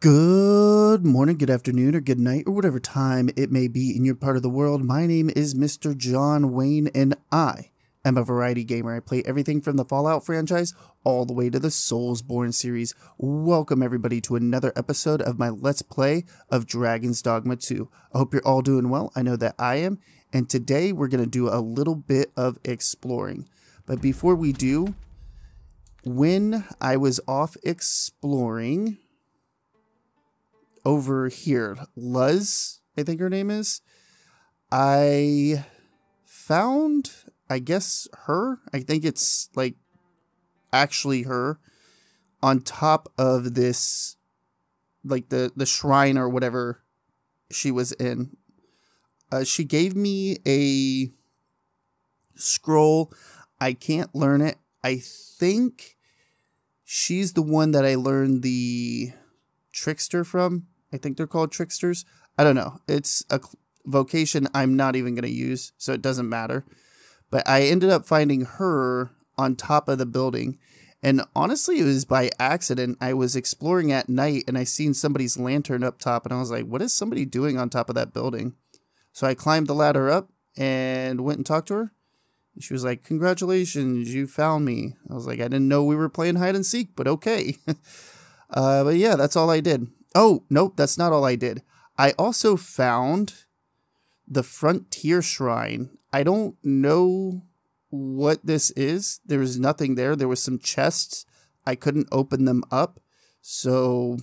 Good morning, good afternoon, or good night, or whatever time it may be in your part of the world. My name is Mr. John Wayne, and I am a variety gamer. I play everything from the Fallout franchise all the way to the Soulsborne series. Welcome, everybody, to another episode of my Let's Play of Dragon's Dogma 2. I hope you're all doing well. I know that I am, and today we're going to do a little bit of exploring. But before we do, when I was off exploring over here, Luz, I think her name is, I found, I guess, her. I think it's like actually her on top of this, like the, the shrine or whatever she was in. Uh, she gave me a scroll. I can't learn it. I think she's the one that I learned the trickster from. I think they're called tricksters. I don't know. It's a vocation I'm not even going to use, so it doesn't matter. But I ended up finding her on top of the building. And honestly, it was by accident. I was exploring at night and I seen somebody's lantern up top, and I was like, what is somebody doing on top of that building? So I climbed the ladder up and went and talked to her. She was like, Congratulations, you found me. I was like, I didn't know we were playing hide and seek, but okay. uh, but yeah, that's all I did. Oh, nope, that's not all I did. I also found the Frontier Shrine. I don't know what this is. There was nothing there. There was some chests. I couldn't open them up. So,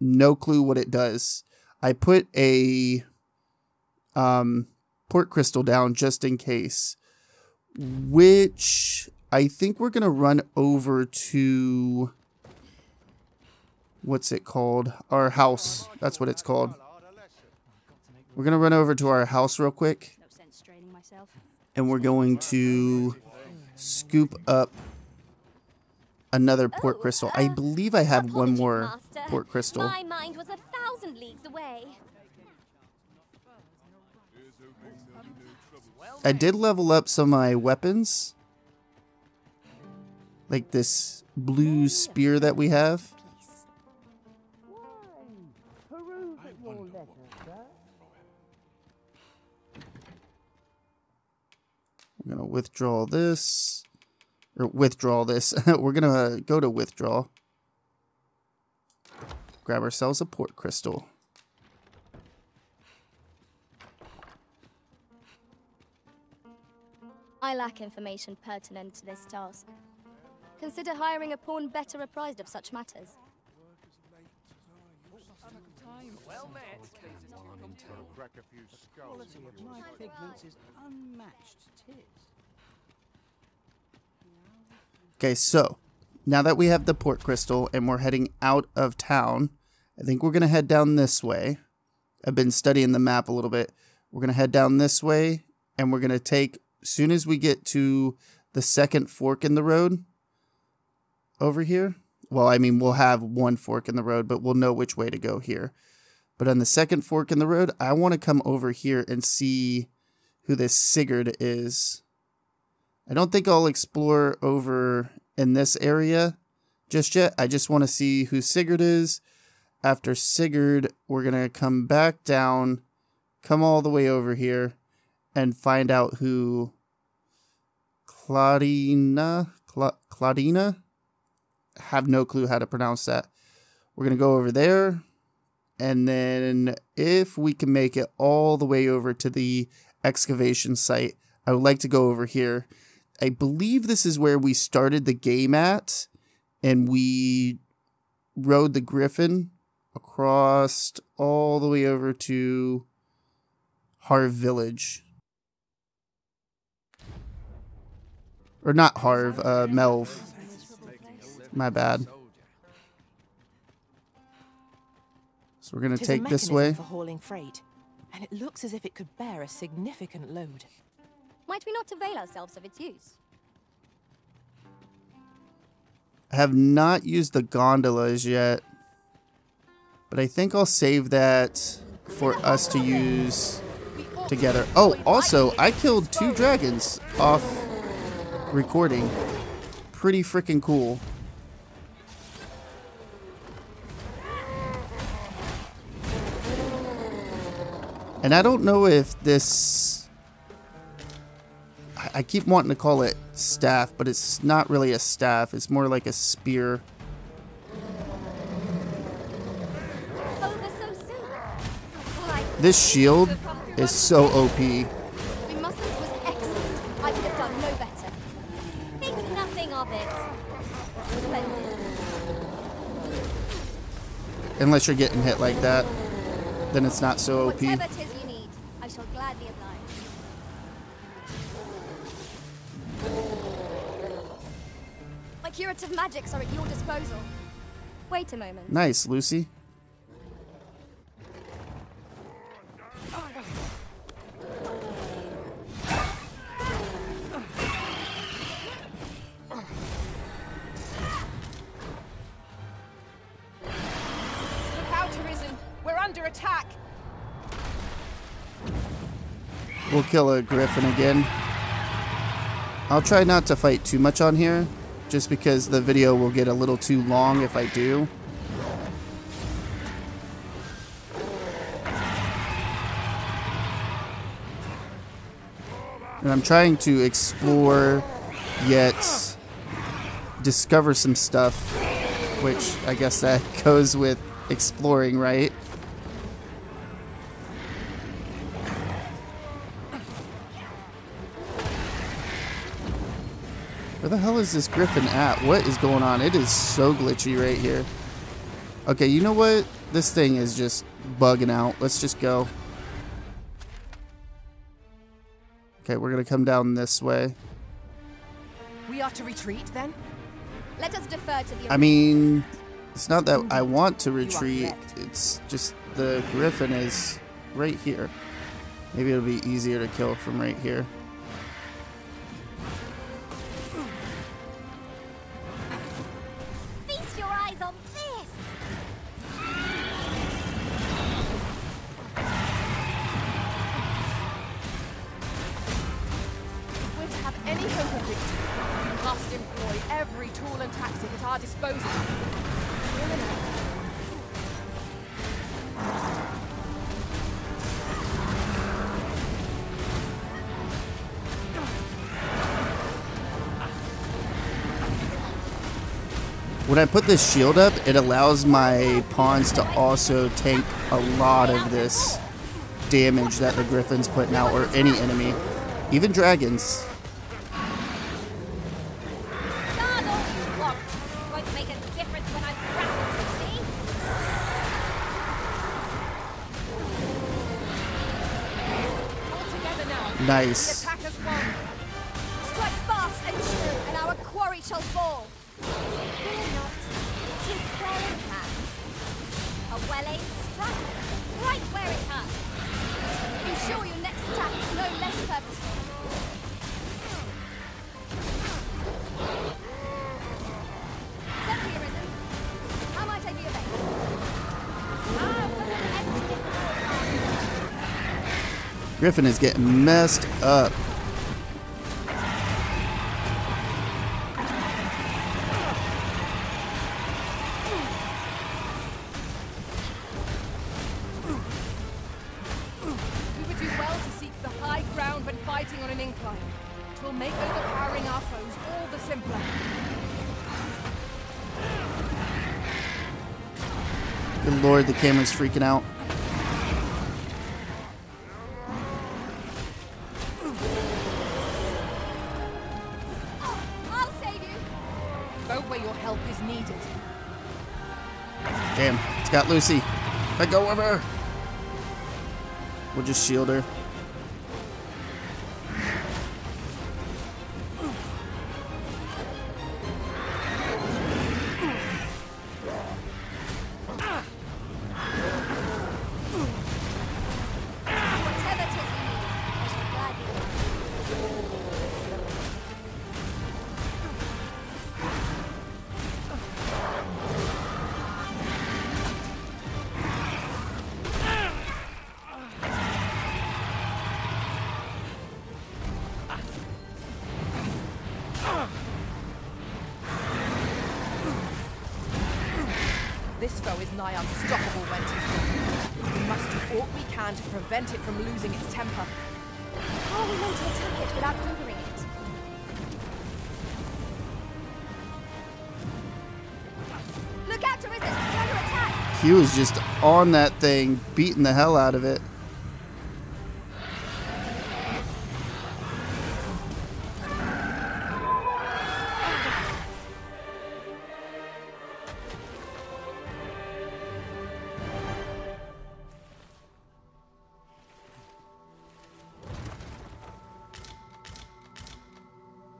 no clue what it does. I put a um, port crystal down just in case, which I think we're going to run over to what's it called? Our house. That's what it's called. We're going to run over to our house real quick. And we're going to scoop up another port crystal. I believe I have one more port crystal. My mind was a thousand leagues away. I did level up some of my weapons. Like this blue spear that we have. I'm going to withdraw this. Or withdraw this. We're going to go to withdraw. Grab ourselves a port crystal. I lack information pertinent to this task. Consider hiring a pawn better apprised of such matters. Well met. Oh. Crack a few skulls. quality of my pigments is unmatched tis. Okay, so now that we have the port crystal and we're heading out of town, I think we're going to head down this way. I've been studying the map a little bit. We're going to head down this way and we're going to take, as soon as we get to the second fork in the road over here. Well, I mean, we'll have one fork in the road, but we'll know which way to go here. But on the second fork in the road, I want to come over here and see who this Sigurd is. I don't think I'll explore over in this area just yet. I just want to see who Sigurd is. After Sigurd, we're going to come back down, come all the way over here, and find out who Claudina, Cla Claudina? Have no clue how to pronounce that. We're going to go over there. And then if we can make it all the way over to the excavation site, I would like to go over here. I believe this is where we started the game at, and we rode the Griffin across all the way over to Harve Village. Or not Harve, uh, Melve. My bad. So we're going to Tis a take this way. for hauling freight, and it looks as if it could bear a significant load. Might we not avail ourselves of its use? I have not used the gondolas yet. But I think I'll save that for us to use together. Oh, also, I killed two dragons off recording. Pretty freaking cool. And I don't know if this... I- keep wanting to call it staff, but it's not really a staff. It's more like a spear. Over so soon. Why? This shield is so OP. We mustn't was excellent. I could have done no better. Think nothing of it. Splendid. Unless you're getting hit like that, then it's not so OP. curative magics are at your disposal. Wait a moment. Nice, Lucy. Look out, Arisen! We're under attack! We'll kill a griffin again. I'll try not to fight too much on here, just because the video will get a little too long if I do. And I'm trying to explore, yet discover some stuff, which I guess that goes with exploring, right? Where the hell is this griffin at? What is going on? It is so glitchy right here. Okay, you know what? This thing is just bugging out. Let's just go. Okay, we're gonna come down this way. We are to retreat then? Let us defer to the I mean, it's not that I want to retreat. It's just the griffin is right here. Maybe it'll be easier to kill from right here. Any hope of victory. We must employ every tool and tactic at our disposal. When I put this shield up, it allows my pawns to also tank a lot of this damage that the griffin's putting out, or any enemy. Even dragons. Nice. Our foes all the simpler. Good lord, the camera's freaking out. Damn, it's got Lucy. Let go of her. We'll just shield her. He was just on that thing, beating the hell out of it.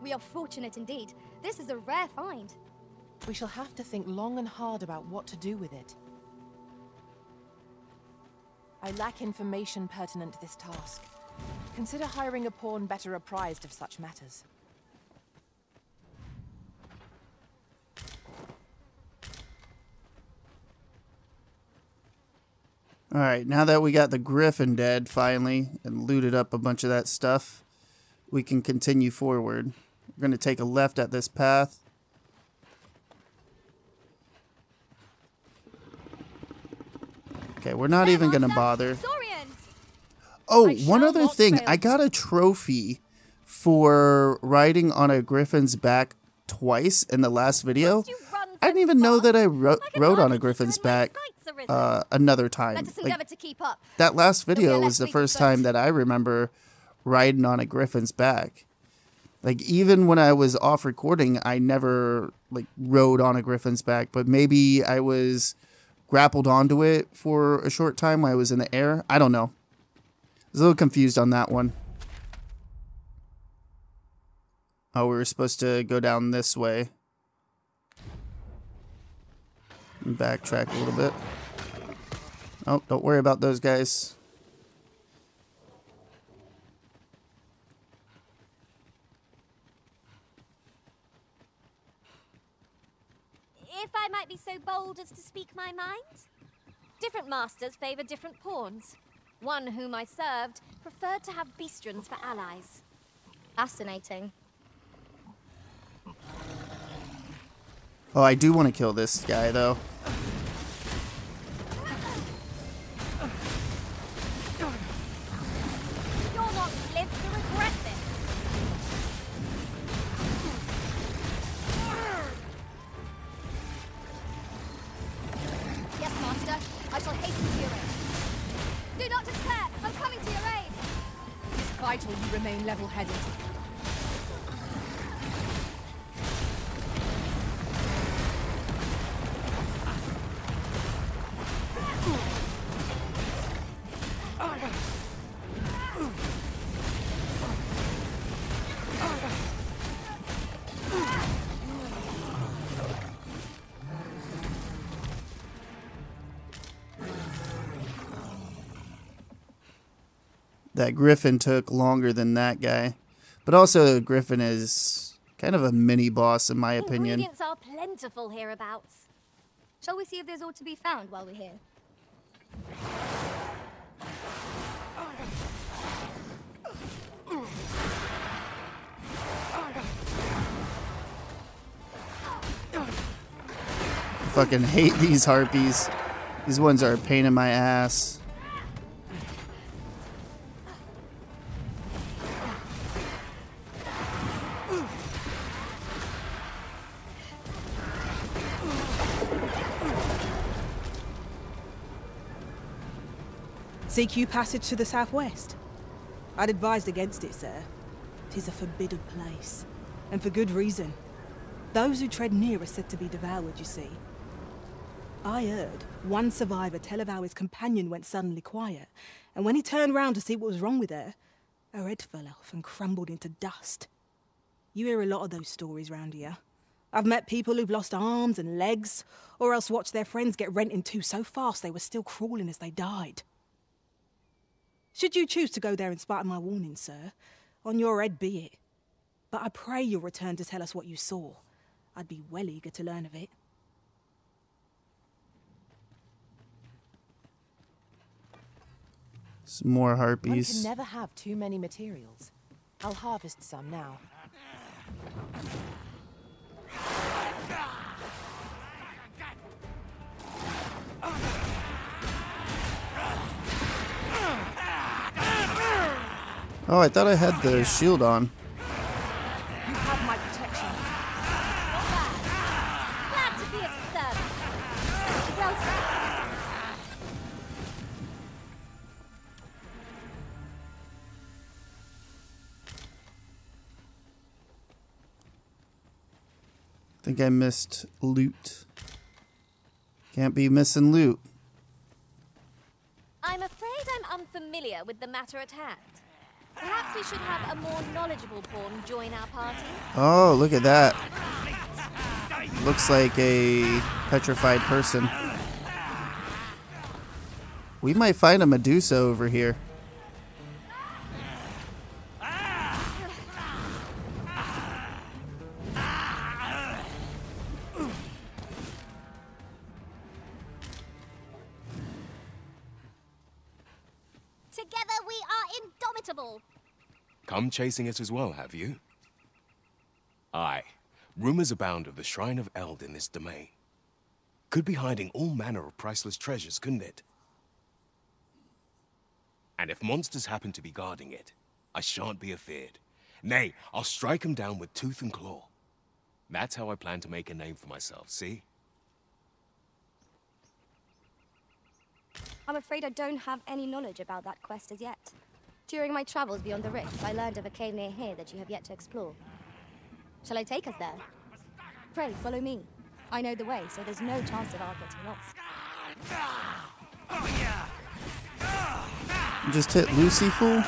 We are fortunate indeed. This is a rare find. We shall have to think long and hard about what to do with it. I lack information pertinent to this task. Consider hiring a pawn better apprised of such matters. All right, now that we got the griffin dead finally and looted up a bunch of that stuff, we can continue forward. We're going to take a left at this path. Okay, we're not even going to bother. Oh, one other thing. I got a trophy for riding on a griffin's back twice in the last video. Must you run I didn't even know that I ro- rode on a griffin's back uh, another time. Like, endeavour to keep up. that last video was the first time that I remember riding on a griffin's back. Like even when I was off recording, I never like rode on a griffin's back, but maybe I was grappled onto it for a short time while I was in the air. I don't know. I was a little confused on that one. Oh, we were supposed to go down this way. Backtrack a little bit. Oh, don't worry about those guys. If I might be so bold as to speak my mind, different masters favour different pawns. One whom I served preferred to have beastren for allies. Fascinating. Oh, I do want to kill this guy, though. Remain That Griffin took longer than that guy. But also, Griffin is kind of a mini boss, in my opinion. Ingredients are plentiful hereabouts. Shall we see if there's aught to be found while we're here? I Fucking hate these harpies. These ones are a pain in my ass. CQ passage to the southwest. I'd advised against it, sir. Tis a forbidden place, and for good reason. Those who tread near are said to be devoured, you see. I heard one survivor tell of how his companion went suddenly quiet, and when he turned round to see what was wrong with her, her head fell off and crumbled into dust. You hear a lot of those stories round here. I've met people who've lost arms and legs, or else watched their friends get rent in two so fast they were still crawling as they died. Should you choose to go there in spite of my warning, sir, on your head be it. But I pray you'll return to tell us what you saw. I'd be well eager to learn of it. Some more harpies. One can harpies. never have too many materials. I'll harvest some now. Oh, I thought I had the shield on. Think I missed loot. Can't be missing loot. I'm afraid I'm unfamiliar with the matter at hand. Perhaps we should have a more knowledgeable pawn join our party. Oh, look at that. Looks like a petrified person. We might find a Medusa over here. Chasing us as well, have you? Aye. Rumors abound of the Shrine of Eld in this domain. Could be hiding all manner of priceless treasures, couldn't it? And if monsters happen to be guarding it, I shan't be afeared. Nay, I'll strike 'em down with tooth and claw. That's how I plan to make a name for myself, see? I'm afraid I don't have any knowledge about that quest as yet. During my travels beyond the Rift, I learned of a cave near here that you have yet to explore. Shall I take us there? Pray, follow me. I know the way, so there's no chance of our getting lost. Just hit Lucy, fool?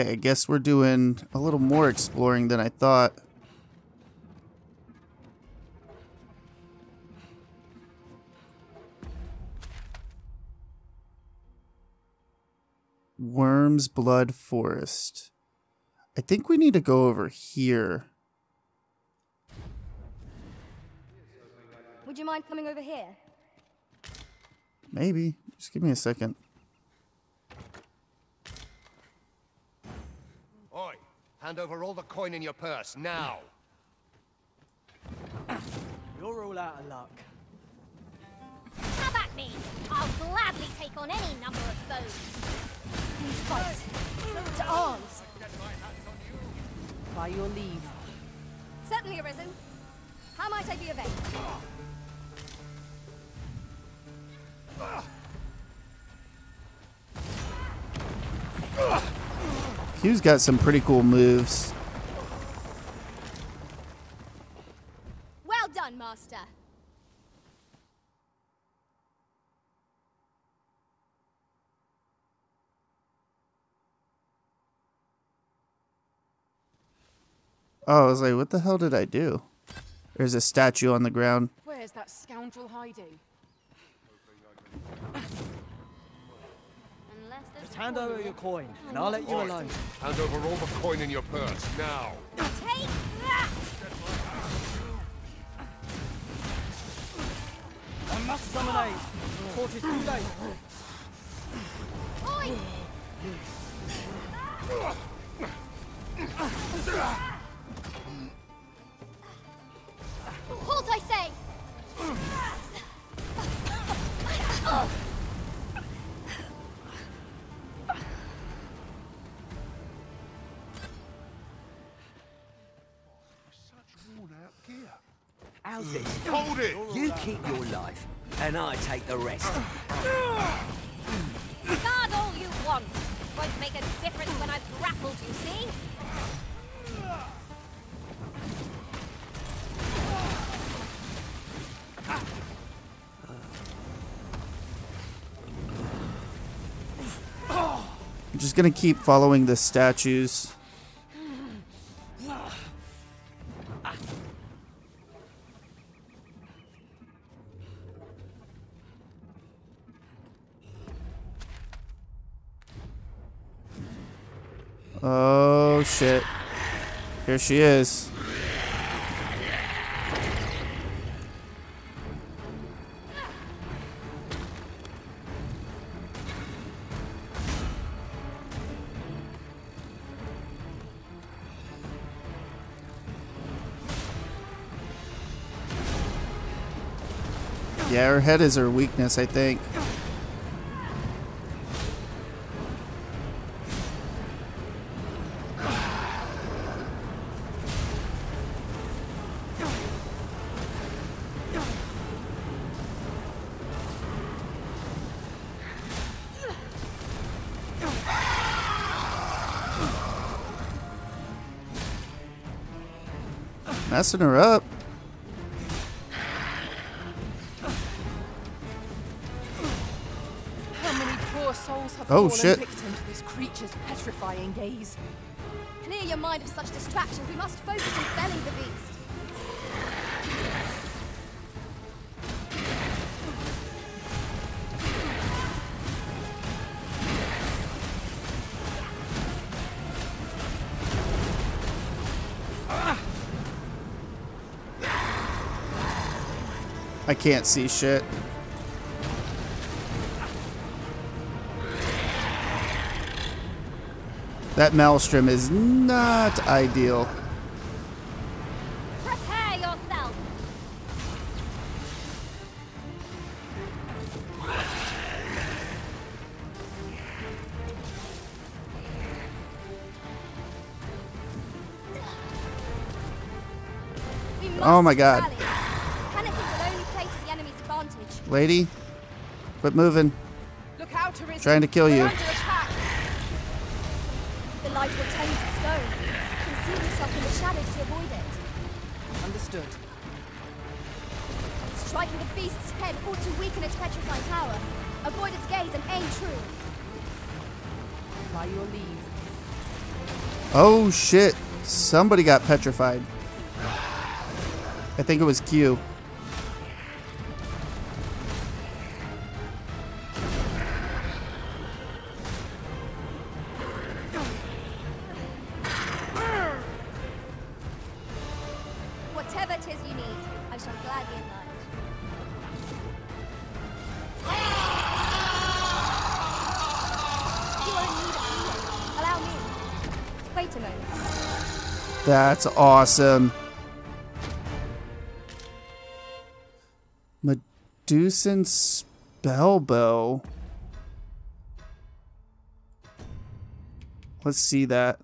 Okay, I guess we're doing a little more exploring than I thought. Worm's Blood Forest. I think we need to go over here. Would you mind coming over here? Maybe. Just give me a second. Oi, hand over all the coin in your purse, now. You're all out of luck. Have at me! I'll gladly take on any number of foes. We fight. To arms! By your leave. Certainly arisen. How might I be of aid? Ah! Ah! Hugh's got some pretty cool moves. Well done, Master. Oh, I was like, what the hell did I do? There's a statue on the ground. Where's that scoundrel hiding? Unless there's Just hand over your coin, and I'll let you Oi, alone. hand over all the coin in your purse, now. Take that! I must summon aid. Court is too late. Oi! Halt, I say! How's this? Hold it! You keep your life, and I take the rest. Guard all you want. Won't make a difference when I've grappled you, see? I'm just gonna keep following the statues. Oh, shit. Here she is. Yeah, her head is her weakness, I think. Messing her up. How many poor souls have Oh, fallen shit. victim to this creature's petrifying gaze? Clear your mind of such distractions. We must focus on felling the beast. Can't see shit. That maelstrom is not ideal. Prepare yourself. Oh my God. rally. Panicking will only play to the enemy's advantage. Lady, quit moving. Look out, Arisen. Trying to kill We're you. The light will turn to stone. Conceal yourself in the shadows to avoid it. Understood. Striking the beast's head ought to weaken its petrifying power. Avoid its gaze and aim true. By your leave. Oh shit. Somebody got petrified. I think it was Q. That's awesome. Medusan Spellbow. Let's see that.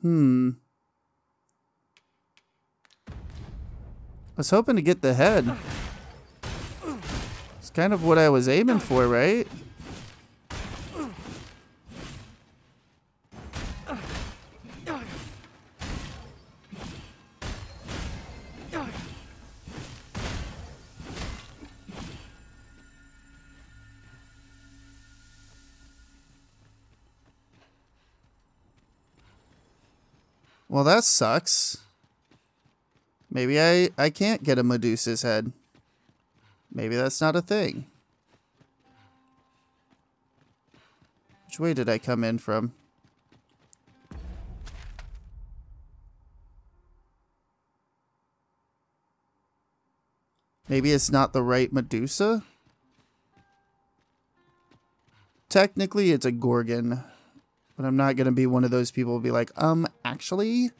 Hmm. Was hoping to get the head. It's kind of what I was aiming for, right? Well, that sucks. Maybe I, I can't get a Medusa's head. Maybe that's not a thing. Which way did I come in from? Maybe it's not the right Medusa? Technically, it's a Gorgon. But I'm not going to be one of those people who be like, um, actually,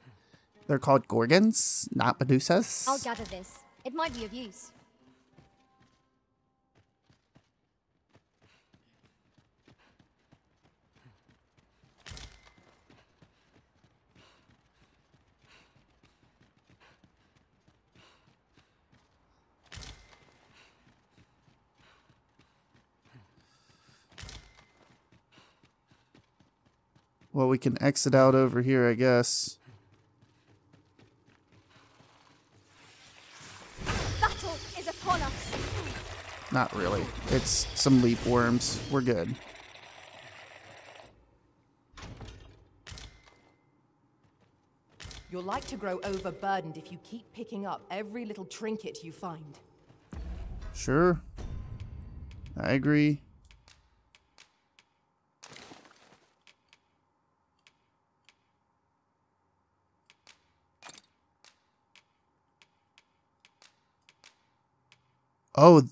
they're called Gorgons, not Medusas. I'll gather this. It might be of use. Well, we can exit out over here, I guess. Not really. It's some leap worms. We're good. You'll like to grow overburdened if you keep picking up every little trinket you find. Sure. I agree. Oh,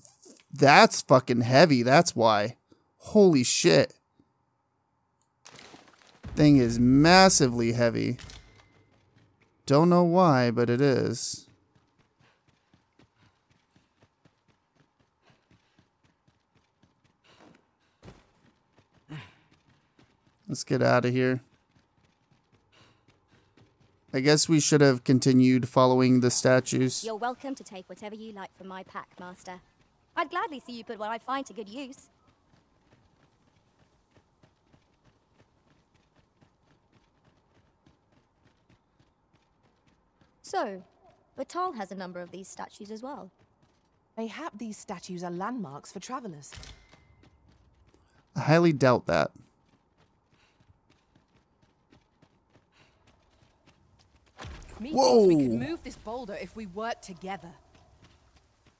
that's fucking heavy. That's why. Holy shit. Thing is massively heavy. Don't know why, but it is. Let's get out of here. I guess we should have continued following the statues. You're welcome to take whatever you like from my pack, Master. I'd gladly see you put what I find to good use. So, Battahl has a number of these statues as well. Mayhap these statues are landmarks for travelers. I highly doubt that. Methinks we could move this boulder if we work together.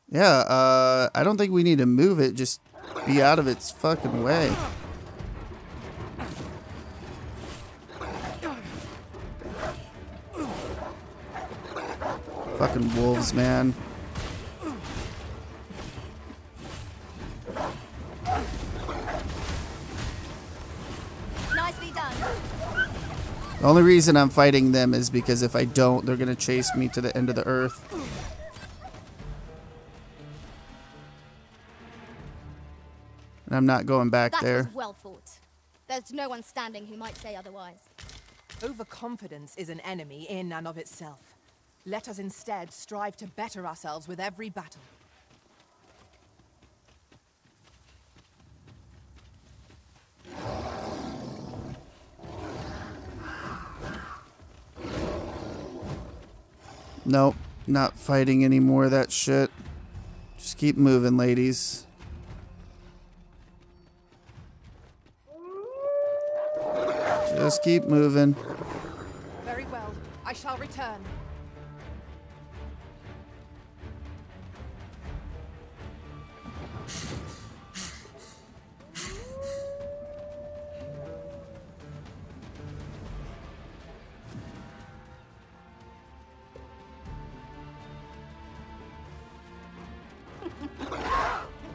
Yeah, uh, I don't think we need to move it, just be out of its fucking way. Fucking wolves, man. Nicely done. The only reason I'm fighting them is because if I don't, they're gonna chase me to the end of the earth. And I'm not going back That there. was well fought. There's no one standing who might say otherwise. Overconfidence is an enemy in and of itself. Let us instead strive to better ourselves with every battle. Nope, not fighting any more of that shit. Just keep moving, ladies. Just keep moving. Very well. I shall return.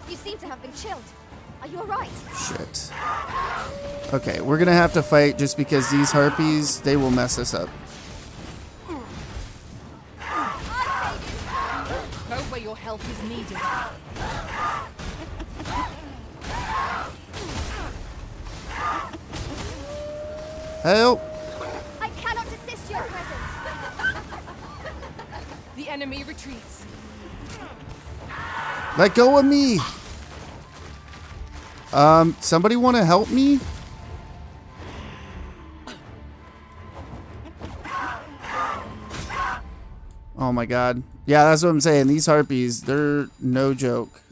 You seem to have been chilled. Are you alright? Shit. Okay, we're gonna have to fight just because these harpies, they will mess us up. Go where your help is needed. Help! I cannot assist you at present. The enemy retreats. Let go of me! Um, somebody want to help me? Oh my god. Yeah, that's what I'm saying. These harpies, they're no joke.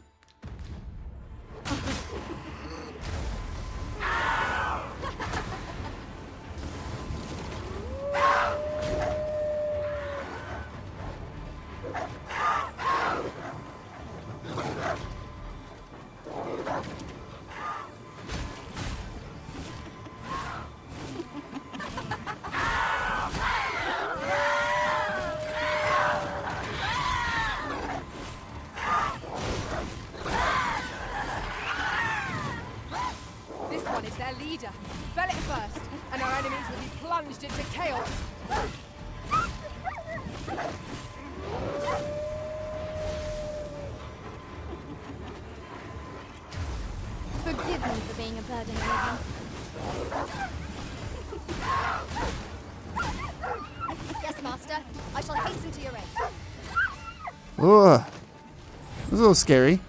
Ugh. It was a little scary.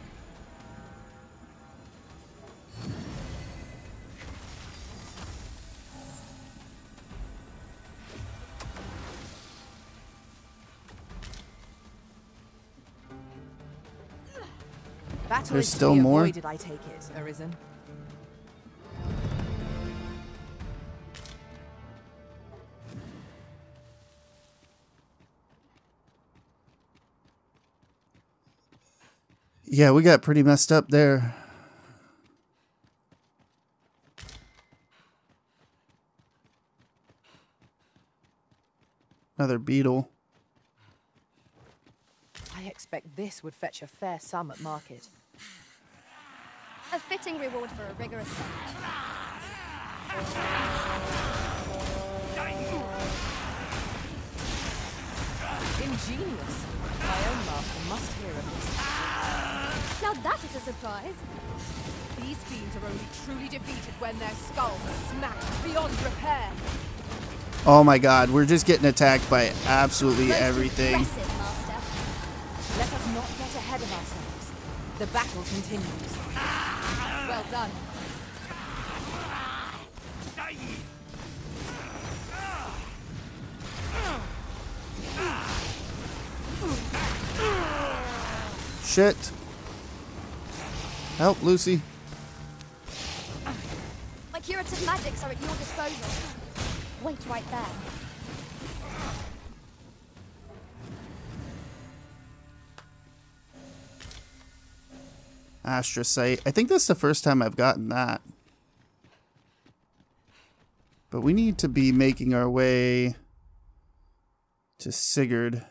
Battle There's still more? avoided, I take it, Arisen. Yeah, we got pretty messed up there. Another beetle. I expect this would fetch a fair sum at market. A fitting reward for a rigorous search. Ingenious. My own master must hear of this. Now that is a surprise. These fiends are only truly defeated when their skulls are smashed beyond repair. Oh my god, we're just getting attacked by absolutely Most everything. Let us not get ahead of ourselves. The battle continues. Well done. Shit. Help, Lucy. My curative magics are at your disposal. Wait right there. Astrocyte. I think that's the first time I've gotten that. But we need to be making our way to Sigurd.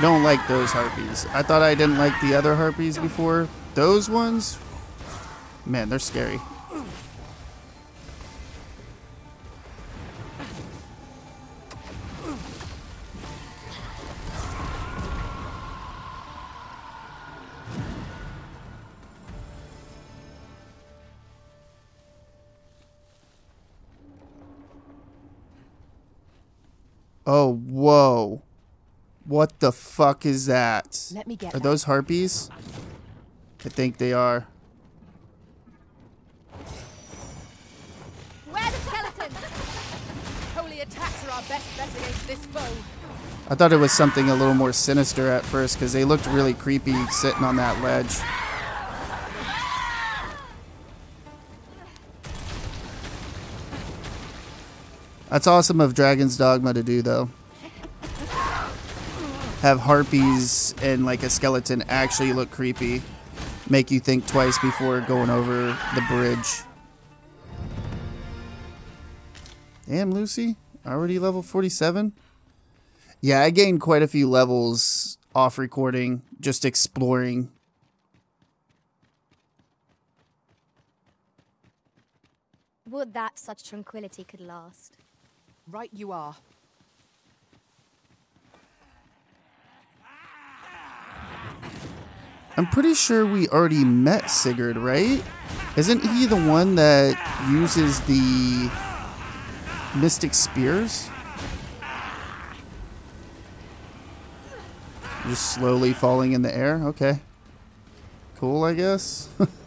I don't like those harpies. I thought I didn't like the other harpies before. Those ones, man, they're scary. Oh. What the fuck is that? Let me get Are that. those harpies? I think they are. Where the skeletons? Holy attacks are our best bet against this foe. I thought it was something a little more sinister at first because they looked really creepy sitting on that ledge. That's awesome of Dragon's Dogma to do, though. Have harpies and like a skeleton actually look creepy. Make you think twice before going over the bridge. Damn, Lucy. Already level 47? Yeah, I gained quite a few levels off recording, just exploring. Would that such tranquility could last. Right you are. I'm pretty sure we already met Sigurd, right? Isn't he the one that uses the mystic spears? Just slowly falling in the air? Okay. Cool, I guess.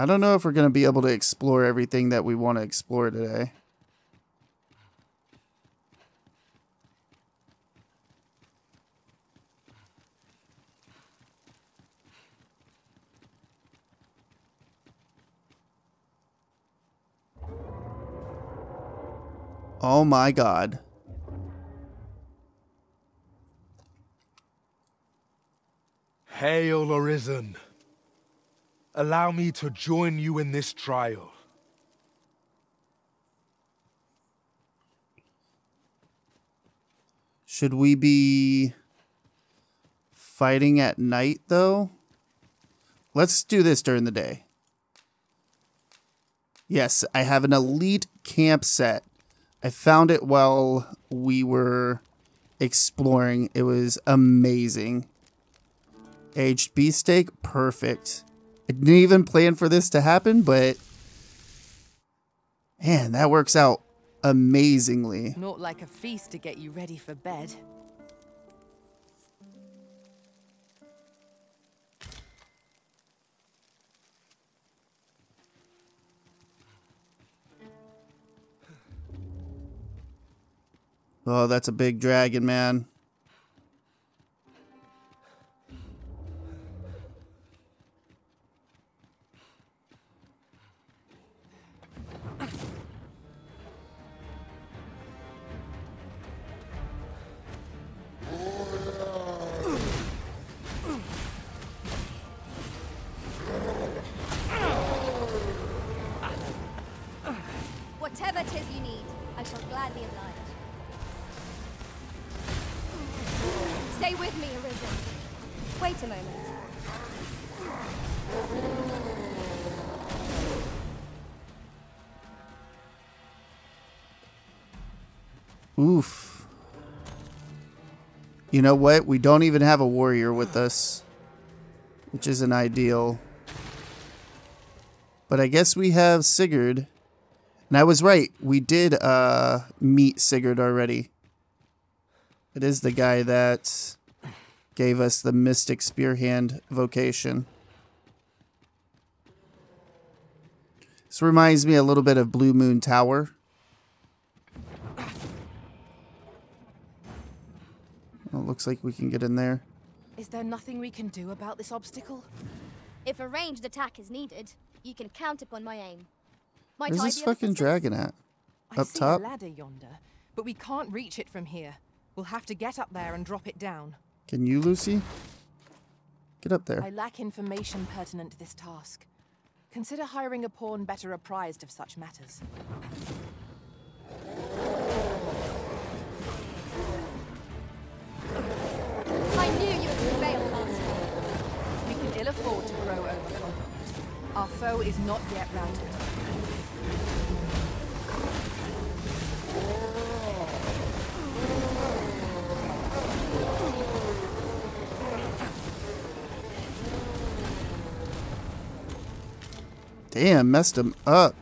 I don't know if we're going to be able to explore everything that we want to explore today. Oh my god. Hail Arisen. Allow me to join you in this trial. Should we be fighting at night though? Let's do this during the day. Yes, I have an elite camp set. I found it while we were exploring. It was amazing. Aged beefsteak, perfect. I didn't even plan for this to happen, but man, that works out amazingly. Not like a feast to get you ready for bed. Oh, that's a big dragon, man. Oof. You know what? We don't even have a warrior with us, which isn't ideal. But I guess we have Sigurd. And I was right. We did uh, meet Sigurd already. It is the guy that gave us the Mystic Spearhand vocation. This reminds me a little bit of Blue Moon Tower. Well, it looks like we can get in there. Is there nothing we can do about this obstacle? If a ranged attack is needed, you can count upon my aim. Might Where's I this be of fucking assistance? dragon at? Up I Up see top? a ladder yonder, but we can't reach it from here. We'll have to get up there and drop it down. Can you, Lucy? Get up there. I lack information pertinent to this task. Consider hiring a pawn better apprised of such matters. Afford to grow overconfident. Our foe is not yet routed. Damn, messed him up.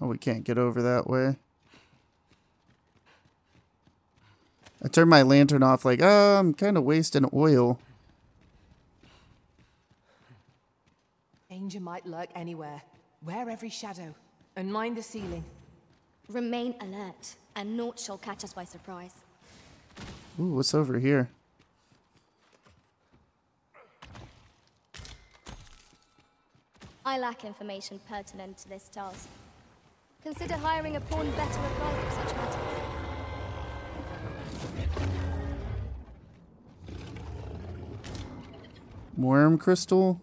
Oh, we can't get over that way. I turned my lantern off like, oh, I'm kind of wasting oil. Danger might lurk anywhere. Wear every shadow. And mind the ceiling. Remain alert, and naught shall catch us by surprise. Ooh, what's over here? I lack information pertinent to this task. Consider hiring a pawn better apprised of such matters. Worm crystal?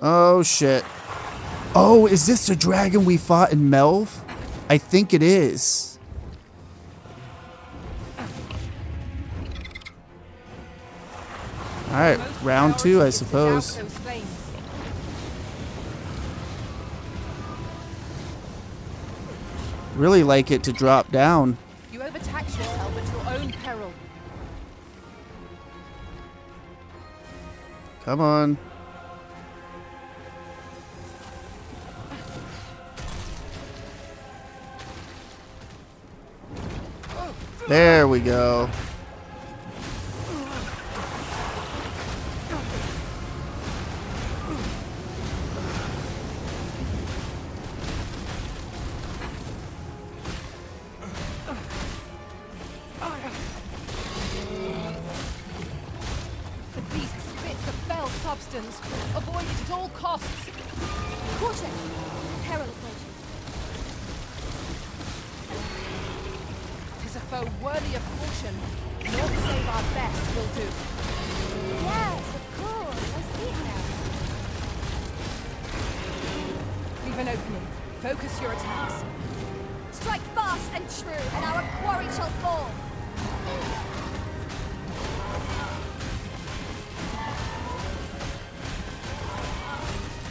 Oh shit. Oh, is this the dragon we fought in Melve? I think it is. Alright, round two, I suppose. Really like it to drop down. You overtax yourself at your own peril. Come on. There we go.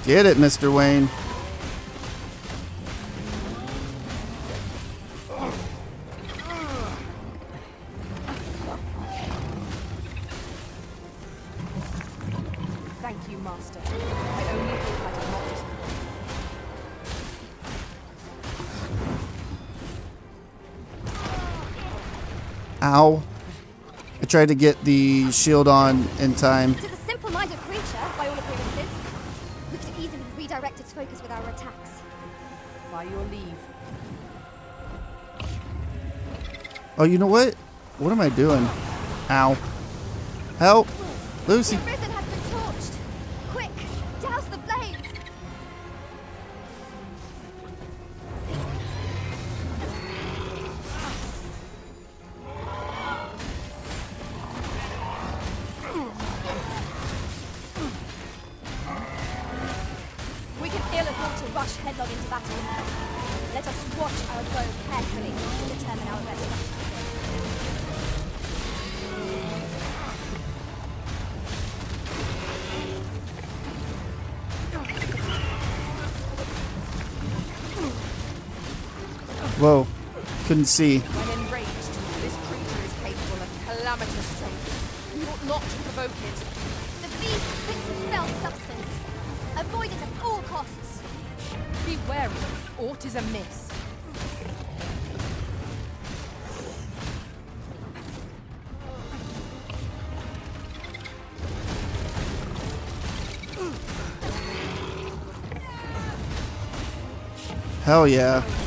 Get it, Mr. Wayne. Thank you, Master. Ow. I tried to get the shield on in time. Redirect its focus with our attacks. By your leave. Oh, you know what? What am I doing? Ow. Help! Lucy! See. When enraged, this creature is capable of calamitous strength. We ought not to provoke it. The beast spits a fell substance. Avoid it at all costs. Be wary, aught is amiss. Hell yeah.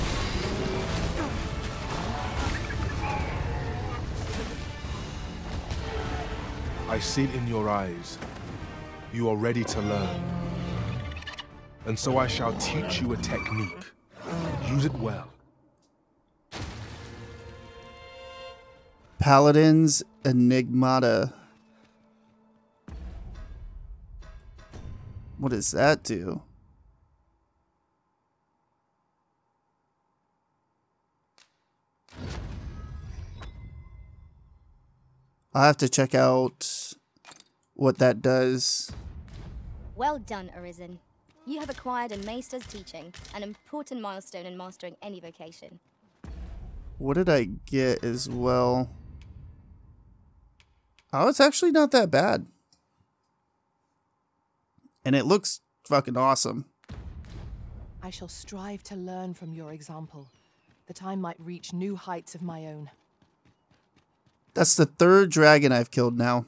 I see it in your eyes. You are ready to learn. And so I shall teach you a technique. Use it well. Paladin's Enigmata. What does that do? I'll have to check out what that does. Well done, Arisen. You have acquired a Maister's teaching, an important milestone in mastering any vocation. What did I get as well? Oh, it's actually not that bad. And it looks fucking awesome. I shall strive to learn from your example, that I might reach new heights of my own. That's the third dragon I've killed now.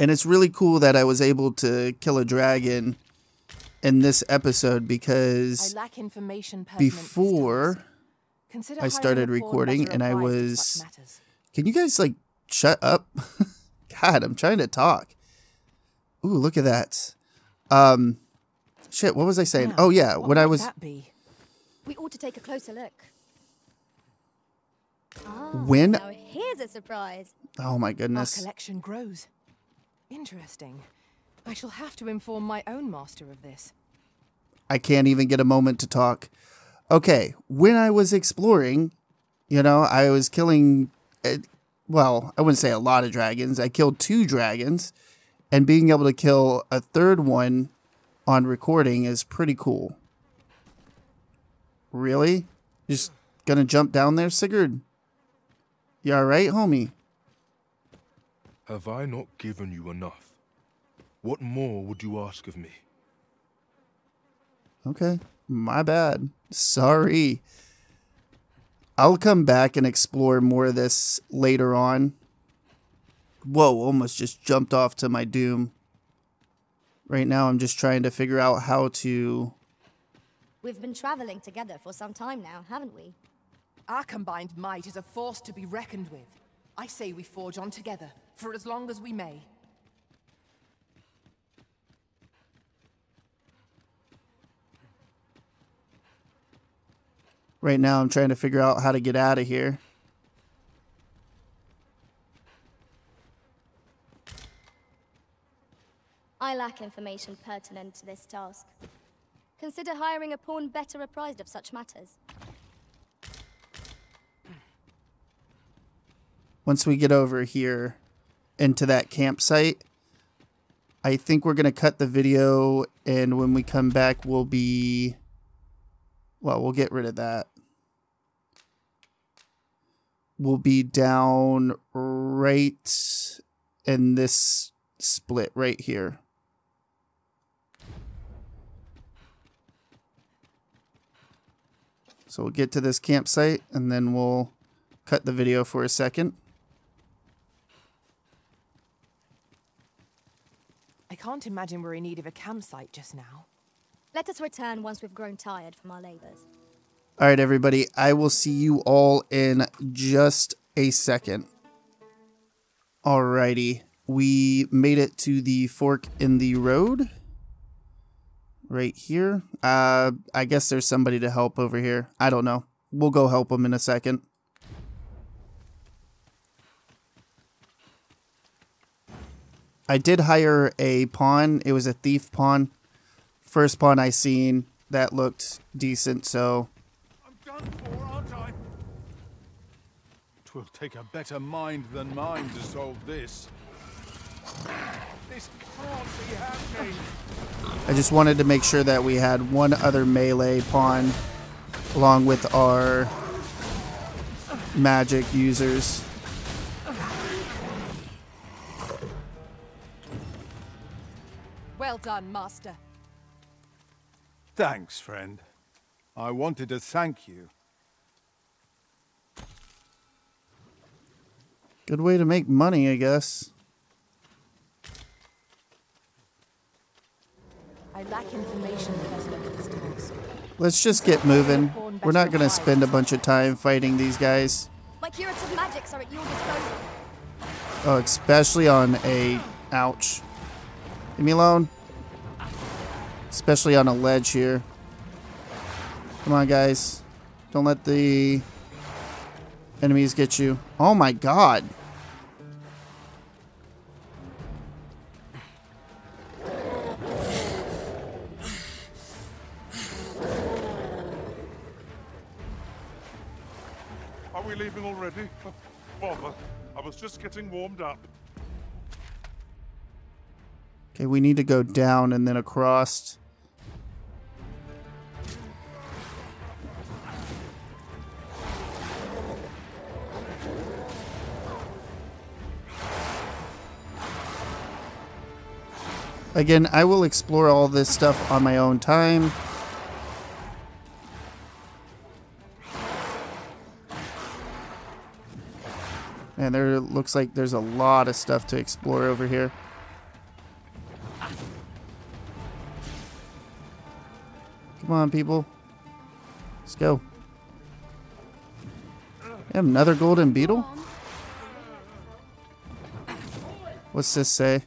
And it's really cool that I was able to kill a dragon in this episode I because lack information pertinent to this before I started recording and I was. Can you guys like shut up? God, I'm trying to talk. Ooh, look at that. Um shit, what was I saying? Now, oh yeah, what when I was that be? We ought to take a closer look. Ah, When- Now here's a surprise. Oh my goodness. Our collection grows. Interesting. I shall have to inform my own master of this. I can't even get a moment to talk. Okay, when I was exploring, you know, I was killing, uh, well, I wouldn't say a lot of dragons. I killed two dragons, and being able to kill a third one on recording is pretty cool. Really? Just gonna jump down there, Sigurd? You alright, homie? Have I not given you enough? What more would you ask of me? Okay, my bad. Sorry. I'll come back and explore more of this later on. Whoa, almost just jumped off to my doom. Right now, I'm just trying to figure out how to. We've been traveling together for some time now, haven't we? Our combined might is a force to be reckoned with. I say we forge on together, for as long as we may. Right now, I'm trying to figure out how to get out of here. I lack information pertinent to this task. Consider hiring a pawn better apprised of such matters. Once we get over here into that campsite. I think we're going to cut the video, and when we come back, we'll be... Well, we'll get rid of that. We'll be down right in this split right here. So we'll get to this campsite, and then we'll cut the video for a second. Can't imagine we're in need of a campsite just now. Let us return once we've grown tired from our labors. All right, everybody. I will see you all in just a second. Alrighty. We made it to the fork in the road. Right here. Uh, I guess there's somebody to help over here. I don't know. We'll go help them in a second. I did hire a pawn. It was a thief pawn. First pawn I seen that looked decent, so I'm done for, aren't I? Twill take a better mind than mine to solve this. This can't be happening. I just wanted to make sure that we had one other melee pawn along with our magic users. Well done, Master. Thanks, friend. I wanted to thank you. Good way to make money, I guess. I lack information pertinent to this task. Let's just get moving. We're not going to spend a bunch of time fighting these guys. My curative magics are at your disposal. Oh, especially on a... Ouch. Leave me alone. Especially on a ledge here. Come on, guys. Don't let the enemies get you. Oh my god. Are we leaving already? Bother. I was just getting warmed up. Okay, we need to go down and then across. Again, I will explore all this stuff on my own time. And there looks like there's a lot of stuff to explore over here. Come on, people. Let's go. Another golden beetle? What's this say?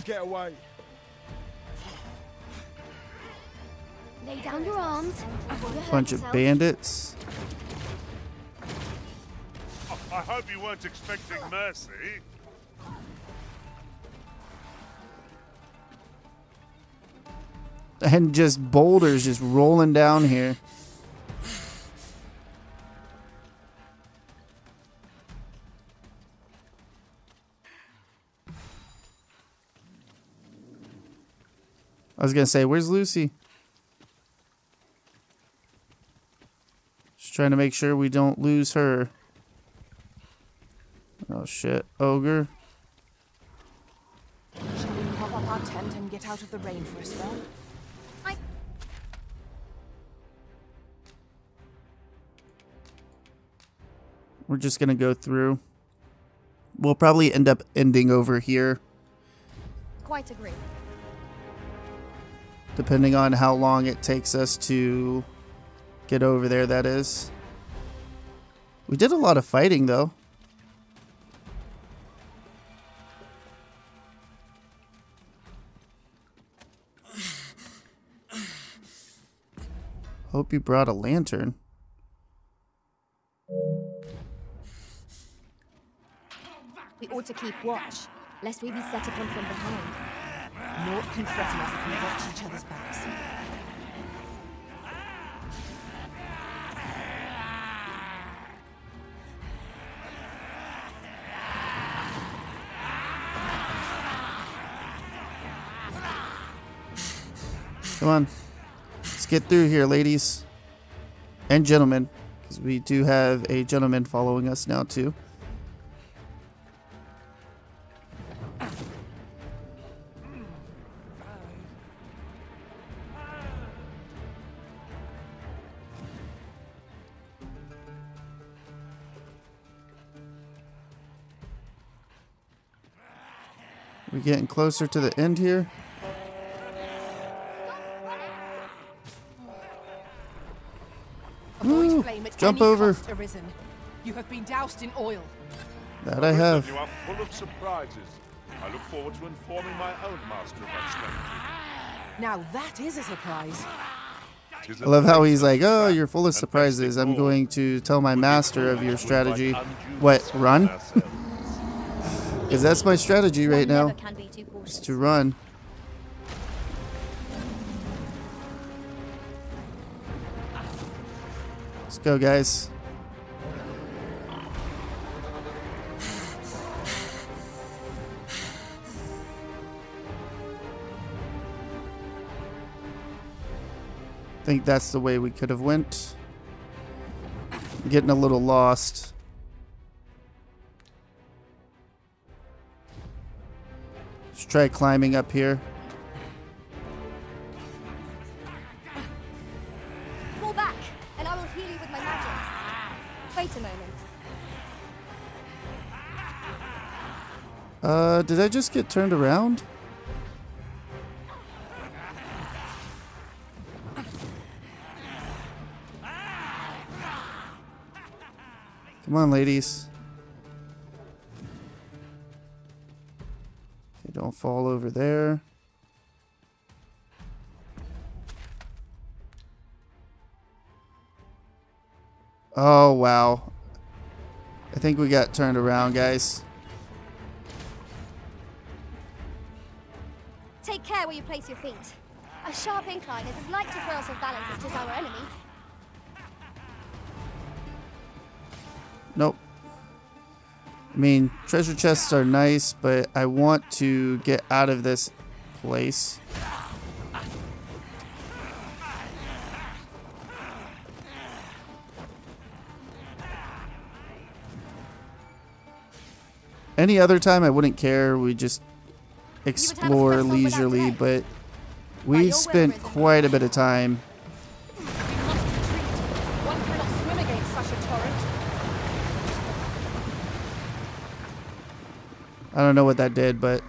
You get away. Lay down your arms. before you hurt Bunch of bandits. I hope you weren't expecting mercy. And just boulders just rolling down here. I was gonna say, where's Lucy? Just trying to make sure we don't lose her. Oh shit, ogre. Shall we pop up our tent and get out of the rain for a spell? I We're just gonna go through. We'll probably end up ending over here, quite agree. Depending on how long it takes us to get over there, that is. We did a lot of fighting, though. Hope you brought a lantern. We ought to keep watch, lest we be set upon from behind. Naught can threaten us if we watch each other's backs. Come on. Let's get through here, ladies. And gentlemen. Because we do have a gentleman following us now too. We're getting closer to the end here. A void Woo! flame at Jump over. arisen. You have been doused in oil. That I have. You are full of surprises. I look forward to informing my own master of that strength. Now that is a surprise. Tis I a love how he's like, oh, you're full of surprises. I'm going to tell my master of your strategy. What, run? Because that's my strategy right now, never can be too cautious. is to run. Let's go, guys. I think that's the way we could have went. Getting a little lost. Try climbing up here. Fall back, and I will heal you with my magic. Wait a moment. Uh, did I just get turned around? Come on, ladies. Fall over there. Oh, wow. I think we got turned around, guys. Take care where you place your feet. A sharp incline is as like to throw us off balance as 'tis our enemies. I mean, treasure chests are nice, but I want to get out of this place. Any other time, I wouldn't care. We just explore quest on without leisurely, but we've spent quite a bit of time I don't know what that did, but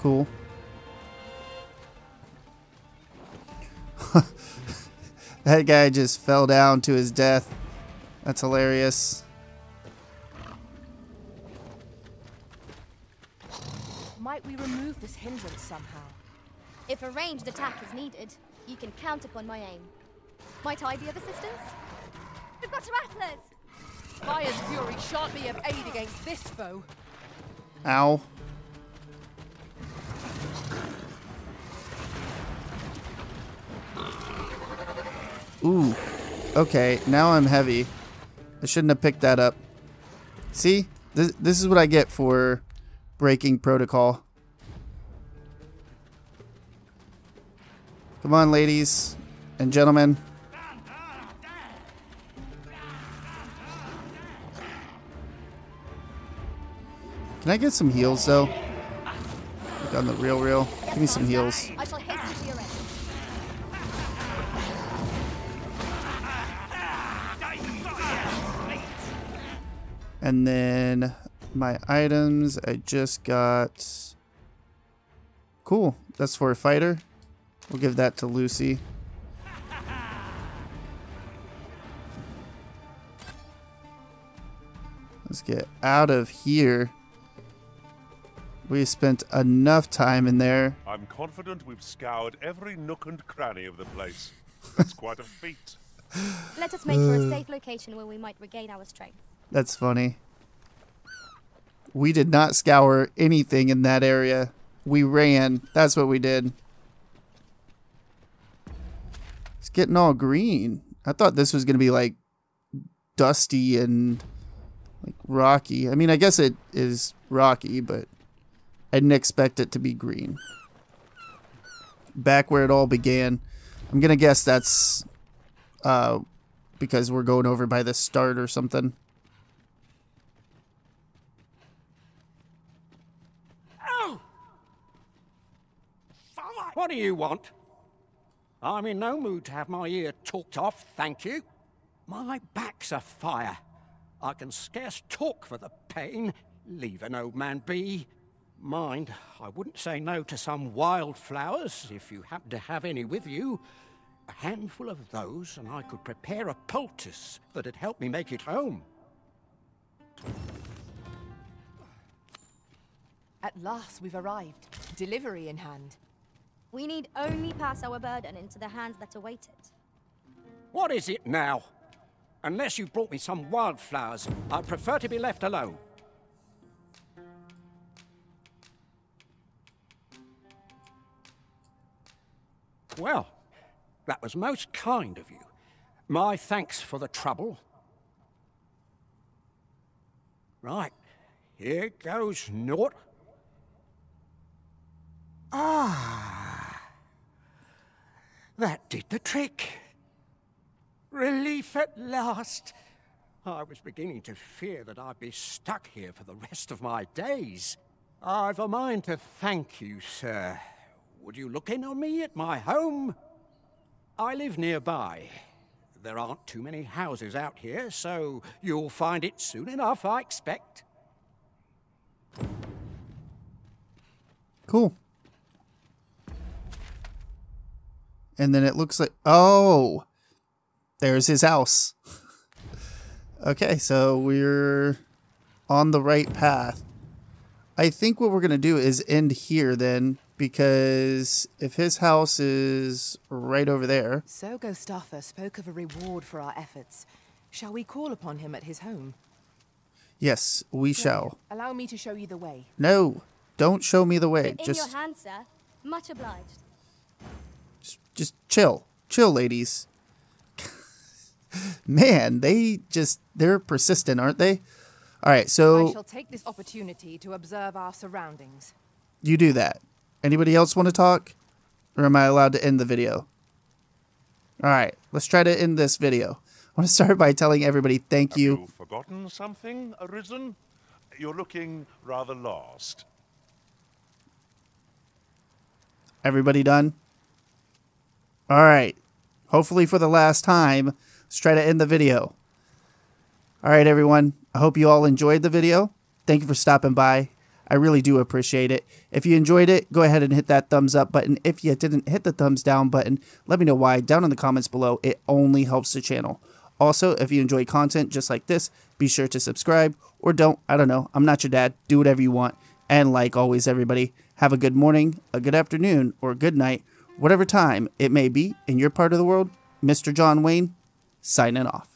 cool. that guy just fell down to his death. That's hilarious. Might we remove this hindrance somehow? If a ranged attack is needed, you can count upon my aim. Might I be of assistance? We've got rattlers! Fire's fury shan't be of aid against this foe. Ow. Ooh. Okay, now I'm heavy. I shouldn't have picked that up. See? This, this is what I get for breaking protocol. Come on, ladies and gentlemen. Can I get some heals, though? Like on the real, real. Give me some heals. And then my items, I just got... Cool. That's for a fighter. We'll give that to Lucy. Let's get out of here. We spent enough time in there. I'm confident we've scoured every nook and cranny of the place. That's quite a feat. Let us make for a uh. safe location where we might regain our strength. That's funny. We did not scour anything in that area. We ran. That's what we did. It's getting all green. I thought this was going to be like dusty and like rocky. I mean, I guess it is rocky, but I didn't expect it to be green. Back where it all began. I'm gonna guess that's uh, because we're going over by the start or something. What do you want? I'm in no mood to have my ear talked off, thank you. My back's afire. I can scarce talk for the pain. Leave an old man be. Mind, I wouldn't say no to some wildflowers if you happen to have any with you. A handful of those, and I could prepare a poultice that'd help me make it home. At last we've arrived. Delivery in hand. We need only pass our burden into the hands that await it. What is it now? Unless you brought me some wildflowers, I'd prefer to be left alone. Well, that was most kind of you. My thanks for the trouble. Right, here goes naught. Ah, that did the trick. Relief at last. I was beginning to fear that I'd be stuck here for the rest of my days. I've a mind to thank you, sir. Would you look in on me at my home? I live nearby. There aren't too many houses out here, so you'll find it soon enough, I expect. Cool. And then it looks like oh, there's his house. okay, so we're on the right path. I think what we're going to do is end here then because if his house is right over there. So Gostaffa spoke of a reward for our efforts. Shall we call upon him at his home? Yes, we shall. Allow me to show you the way. No, don't show me the way. In Just your hands, sir. Much obliged. just chill. Chill, ladies. Man, they just they're persistent, aren't they? All right, so... I so shall take this opportunity to observe our surroundings. you do that. Anybody else want to talk? Or am I allowed to end the video? All right, let's try to end this video. I want to start by telling everybody thank you. You've forgotten something, Arisen? You're looking rather lost. Everybody done? All right. Hopefully for the last time, let's try to end the video. All right, everyone. I hope you all enjoyed the video. Thank you for stopping by. I really do appreciate it. If you enjoyed it, go ahead and hit that thumbs up button. If you didn't hit the thumbs down button, let me know why down in the comments below. It only helps the channel. Also, if you enjoy content just like this, be sure to subscribe or don't. I don't know. I'm not your dad. Do whatever you want. And like always, everybody, have a good morning, a good afternoon, or a good night, whatever time it may be in your part of the world. Mr. John Wayne, signing off.